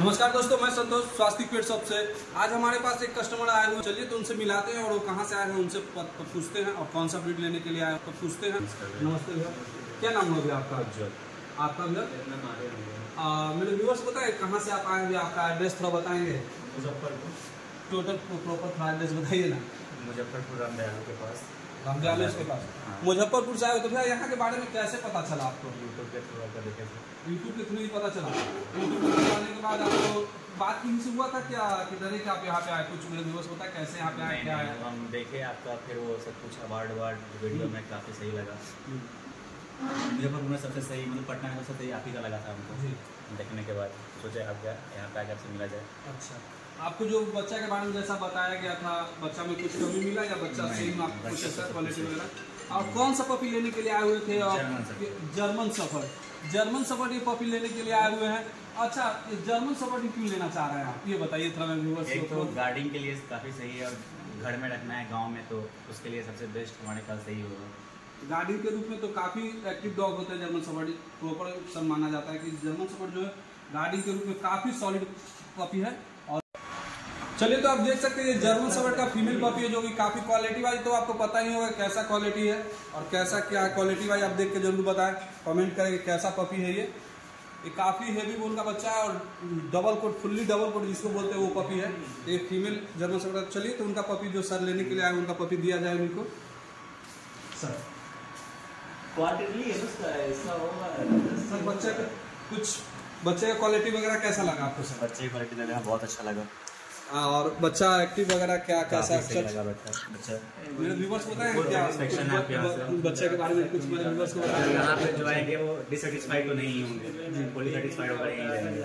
नमस्कार दोस्तों मैं संतोष स्वास्थ्य पेट शॉप से आज हमारे पास एक कस्टमर आए हुए चलिए तो उनसे मिलाते हैं और वो कहाँ से आए हैं उनसे पूछते हैं। और कौन सा ब्रीड लेने के लिए आए हैं तो पूछते हैं। नमस्ते भैया। क्या नाम है भैया आपका? उज्जवल आपका भैया? मेरे व्यूवर्स बताए कहाँ से आप आए भैया? आपका एड्रेस थोड़ा बताएँगे। मुजफ्फरपुर। टोटल प्रॉपर थोड़ा एड्रेस बताइए ना। मुजफ्फरपुर रामदयालु के पास। पास। मुजफ्फरपुर से आए तो भैया यहाँ के बारे में कैसे पता चला आपको? यूट्यूब के थ्रू यूट्यूब के थ्रू ही पता चला। यूट्यूब के थ्रू आने के बाद आपको बात किसी से हुआ था क्या? कि डरे कि आप यहाँ पे आए? कुछ मेरे व्यूवर्स बताए कैसे यहाँ पे आए क्या है? हम देखे आपका फिर वो सब कुछ अवार्ड अवार्ड वीडियो में काफ़ी सही लगा। मुजफ्फरपुर में सबसे सही मतलब पटना में सबसे सही आप ही का लगा था हमको। देखने के बाद सोचे आप क्या यहाँ पे आकर से मिला जाए। अच्छा। आपको जो बच्चा के बारे में जैसा बताया गया था बच्चा में कुछ कमी मिला या बच्चा सेम आपको कुछ ऐसा क्वालिटी वगैरह और कौन सा पपी लेने के लिए आए हुए थे? और जर्मन सफ़र। जर्मन सफ़र। ये पपी लेने के लिए आए हुए हैं। अच्छा ये जर्मन सफ़र क्यों लेना चाह रहे हैं आप? ये बताइए थोड़ा मैं व्यूवर्स एक तो गार्डिंग के लिए काफ़ी सही है और घर में रखना है गाँव में तो उसके लिए सबसे बेस्ट हमारे पास सही होगा। गार्डियन के रूप में तो काफ़ी एक्टिव डॉग होते हैं जर्मन सफ़र। प्रॉपर सब माना जाता है कि जर्मन सफ़र जो है गार्डियन के रूप में काफ़ी सॉलिड पपी है। चलिए तो आप देख सकते हैं ये जर्मन सफ़र का फीमेल पपी है जो कि काफ़ी क्वालिटी वाइज तो आपको पता ही होगा कैसा क्वालिटी है और कैसा क्या क्वालिटी वाइज आप देख के ज़रूर बताएँ। कमेंट करें कि कैसा पपी है ये। ये काफ़ी हेवी बोन का बच्चा है और double coat fully double coat जिसको बोलते हैं वो पपी है। ये फीमेल जर्मन सफ़र चलिए तो उनका पपी जो सर लेने के लिए आए उनका पपी दिया जाए उनको। सर होगा सर बच्चे का कुछ बच्चे का क्वालिटी वगैरह कैसा लगा आपको सर बच्चे की क्वालिटी लगा बहुत अच्छा लगा। और बच्चा एक्टिव वगैरह क्या कैसा लगा बच्चा मेरे व्यूवर्स बताएँ क्या satisfaction है आपके बच्चे के बारे में कुछ मेरे व्यूवर्स को बताएँ। यहाँ पे जो आएँगे वो डिससेटिस्फाइड तो नहीं होंगे। फुली सेटिस्फाइड होकर यहीं जाएँगे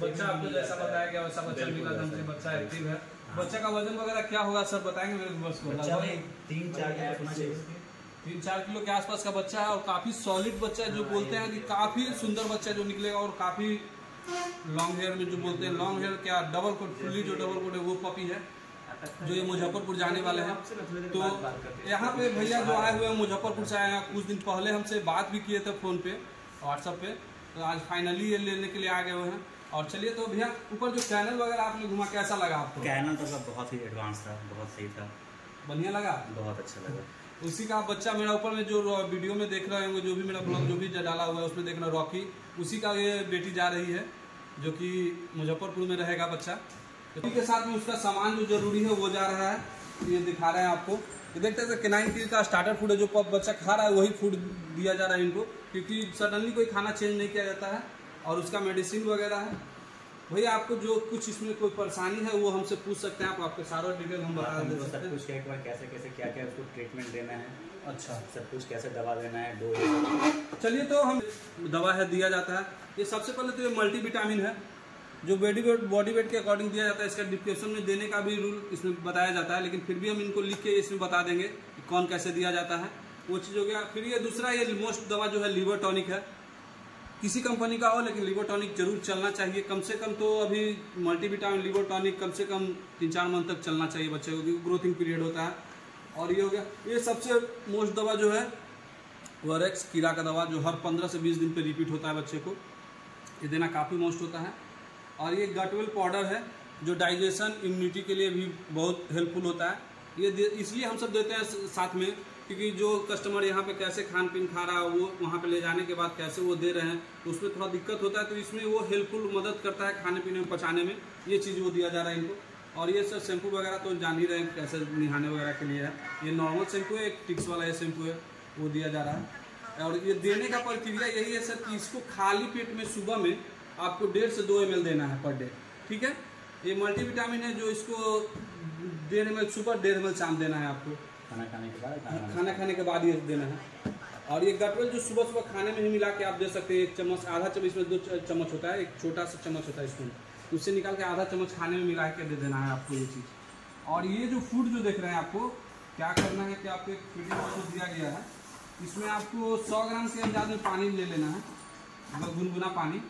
बच्चा आपको जैसा बताया गया वैसा बच्चा मिला से बच्चा। एक्टिव है। बच्चे का वज़न वगैरह क्या होगा सर बताएँगे मेरे व्यूवर्स को? बच्चा तीन चार किलो होना चाहिए तीन चार किलो के आसपास का बच्चा है और काफ़ी सॉलिड बच्चा है जो बोलते हैं कि काफ़ी सुंदर बच्चा है जो निकलेगा और काफ़ी लॉन्ग हेयर में जो बोलते हैं लॉन्ग हेयर क्या डबल कोट फुल्ली जो डबल कोट है वो पपी है जो ये मुजफ्फरपुर जाने वाले हैं। तो यहाँ पे भैया जो आए हुए हैं मुजफ्फरपुर से आए हैं कुछ दिन पहले हमसे बात भी किए थे फ़ोन पे व्हाट्सएप पे तो आज फाइनली ये लेने के लिए आ गए हुए हैं। और चलिए तो भैया ऊपर जो चैनल वगैरह आपने घुमा कैसा लगा आपको? कैनल तो सब बहुत ही एडवांस था बहुत सही था। बढ़िया लगा? बहुत अच्छा लगा। उसी का बच्चा मेरा ऊपर में जो वीडियो में देख रहे होंगे जो भी मेरा ब्लॉग जो भी डाला हुआ है उसमें देख रहे रॉकी उसी का ये बेटी जा रही है। जो कि मुजफ्फरपुर में रहेगा बच्चा। इसी के साथ में उसका सामान जो ज़रूरी है वो जा रहा है। ये दिखा रहे हैं आपको। ये देखते हैं केनाइन की का स्टार्टर फ़ूड है जो बच्चा खा रहा है, वही फ़ूड दिया जा रहा है इनको। क्योंकि सडनली कोई खाना चेंज नहीं किया जाता है और उसका मेडिसिन वगैरह है। भैया आपको जो कुछ इसमें कोई परेशानी है वो हमसे पूछ सकते हैं। आप आपके सारा डिटेल हम बता दे सब कुछ क्या एक बार कैसे कैसे क्या क्या उसको ट्रीटमेंट देना है? अच्छा। सब कुछ कैसे दवा देना है डोज चलिए तो हम दवा है दिया जाता है। ये सबसे पहले तो ये मल्टी विटामिन है जो बॉडी वेट बॉडी वेट के अकॉर्डिंग दिया जाता है। इसका डिस्क्रिप्शन में देने का भी रूल इसमें बताया जाता है लेकिन फिर भी हम इनको लिख के इसमें बता देंगे कि कौन कैसे दिया जाता है। वो चीज़ हो गया। फिर ये दूसरा ये मोस्ट दवा जो है लीवर टॉनिक है। किसी कंपनी का हो, लेकिन लीवर टॉनिक ज़रूर चलना चाहिए। कम से कम तो अभी मल्टीविटामिन लीवर टॉनिक कम से कम तीन चार मंथ तक चलना चाहिए बच्चे को, क्योंकि ग्रोथिंग पीरियड होता है। और ये हो गया। ये सबसे मोस्ट दवा जो है वरेक्स कीड़ा का दवा, जो हर पंद्रह से बीस दिन पे रिपीट होता है बच्चे को। ये देना काफ़ी मोस्ट होता है। और ये गटवेल पाउडर है, जो डाइजेशन इम्यूनिटी के लिए भी बहुत हेल्पफुल होता है। ये इसलिए हम सब देते हैं साथ में, क्योंकि जो कस्टमर यहाँ पे कैसे खान पीन खा रहा है, वो वहाँ पे ले जाने के बाद कैसे वो दे रहे हैं तो उसमें थोड़ा दिक्कत होता है तो इसमें वो हेल्पफुल मदद करता है खाने पीने में, पचाने में। ये चीज़ वो दिया जा रहा है इनको। और ये सर शैम्पू वगैरह तो जान ही रहे हैं, कैसे निहाने वगैरह के लिए है। ये नॉर्मल शैम्पू है, एक टिक्स वाला ये शैम्पू है, वो दिया जा रहा है। और ये देने का प्रक्रिया यही है सर कि इसको खाली पेट में सुबह में आपको डेढ़ से दो एम देना है पर डे, ठीक है? ये मल्टीविटामिन है जो इसको डेढ़ एम सुबह डेढ़ एम शाम देना है आपको। खाना खाने के बाद? खाना खाना खाने के बाद ये देना है। और ये गटवेल जो सुबह सुबह खाने में ही मिला के आप दे सकते हैं। एक चम्मच आधा चम्मच इसमें दो चम्मच होता है एक छोटा सा चम्मच होता है स्पून उससे निकाल के आधा चम्मच खाने में मिला के दे देना है आपको ये चीज़। और ये जो फ़ूड जो देख रहे हैं आपको क्या करना है कि आपको एक फीडिंग बॉक्स दिया गया है। इसमें आपको सौ ग्राम के अंदाज में पानी ले लेना है। मतलब गुनगुना पानी।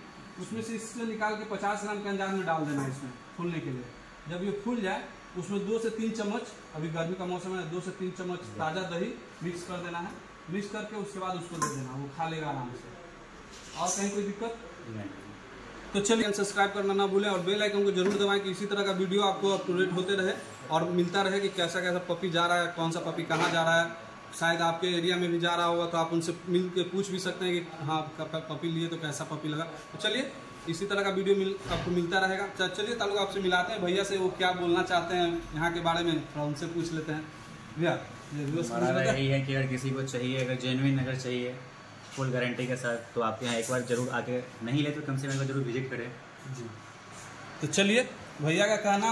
उसमें से इससे निकाल के 50 ग्राम के अंदाज में डाल देना है इसमें फूलने के लिए। जब ये फूल जाए उसमें दो से तीन चम्मच अभी गर्मी का मौसम है दो से तीन चम्मच ताज़ा दही मिक्स कर देना है। मिक्स करके उसके बाद उसको दे देना वो खा लेगा आराम से। और कहीं कोई दिक्कत? नहीं। तो चलिए सब्सक्राइब करना ना भूलें और बेल आइकन को ज़रूर दबाएँ कि इसी तरह का वीडियो आपको अपडेट होते रहे और मिलता रहे कि कैसा कैसा पपी जा रहा है कौन सा पपी कहाँ जा रहा है। शायद आपके एरिया में भी जा रहा होगा तो आप उनसे मिल के पूछ भी सकते हैं कि हाँ पपी लिए तो कैसा पपी लगा। तो चलिए इसी तरह का वीडियो मिल आपको मिलता रहेगा। चलिए तालुक आपसे मिलाते हैं। भैया से वो क्या बोलना चाहते हैं यहाँ के बारे में थोड़ा उनसे पूछ लेते हैं। भैया। यही है। कि अगर किसी को चाहिए अगर जेन्युइन अगर चाहिए फुल गारंटी के साथ तो आप यहाँ एक बार ज़रूर आके नहीं ले तो कम से कम ज़रूर विज़िट करें। जी। तो चलिए भैया का कहना